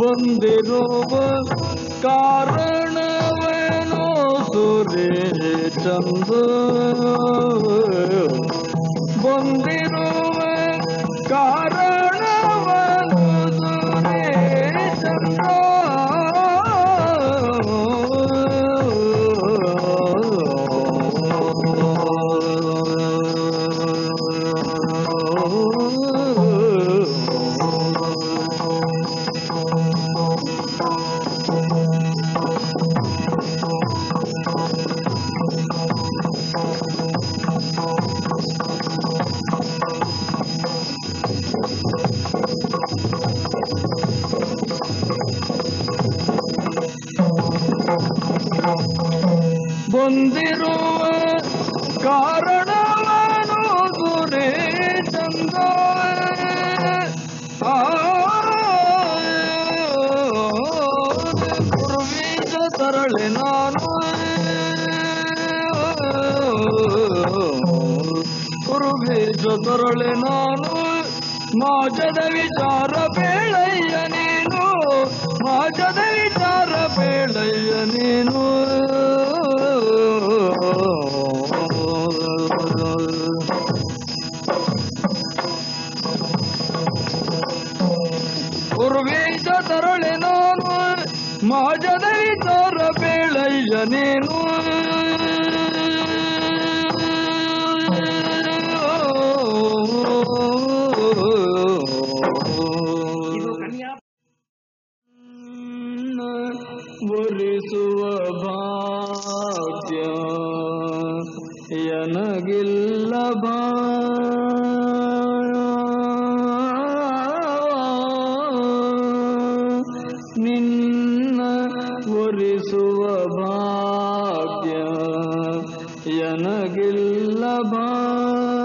ಬಂದಿರುವ ಕಾರಣವೇನೋ ಸುರೇ ಚಂದ ಒಂದೇ ತರಳೆ ನಾನು, ಮಾಜದ ವಿಚಾರ ಬೇಳಯ್ಯ ನೀನು, ಮಾಜದ ವಿಚಾರ ಬೇಳಯ್ಯ ನೀನು. ಉರ್ವೀಜ ತರಳೆ ನಾನು, ಮಾಜದ ವಿಚಾರ ಬೇಳಯ್ಯ ನೀನು. वल्लभा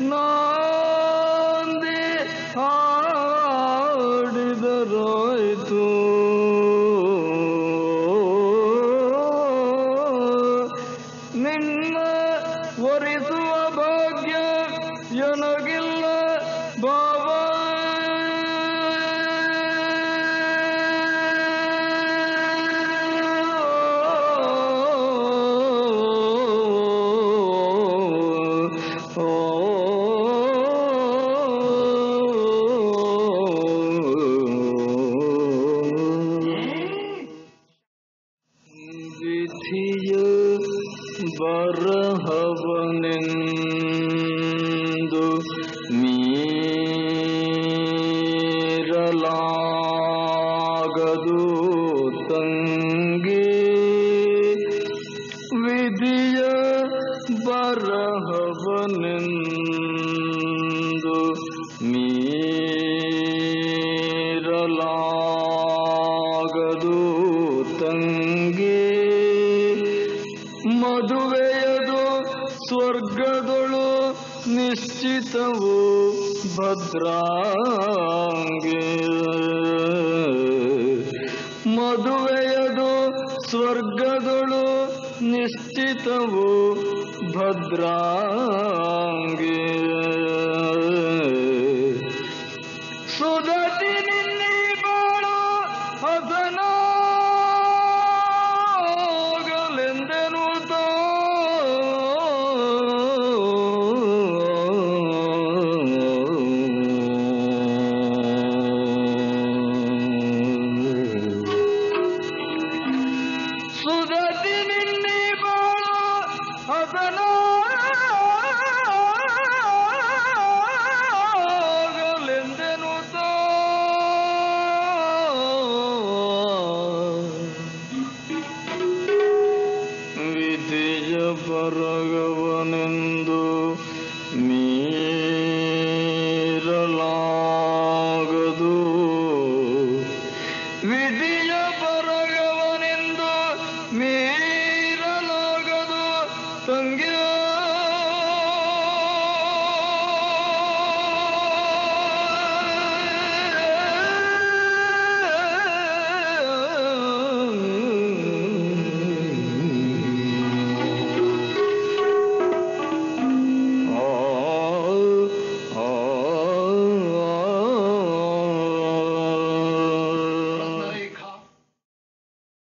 ನಾಂದಿ ಹಾಡಿದರಾಯ್ತು ನಿನ್ನ ಒರಿಸುವ ಭಾಗ್ಯ ಎನಗಿಲ್ಲ. barhavan ಕಾಲದೊಳು ನಿಶ್ಚಿತವು ಭದ್ರಾಂಗೆ. ಮದುವೆಯದು ಸ್ವರ್ಗಗಳು ನಿಶ್ಚಿತವು ಭದ್ರಾಂಗೆ.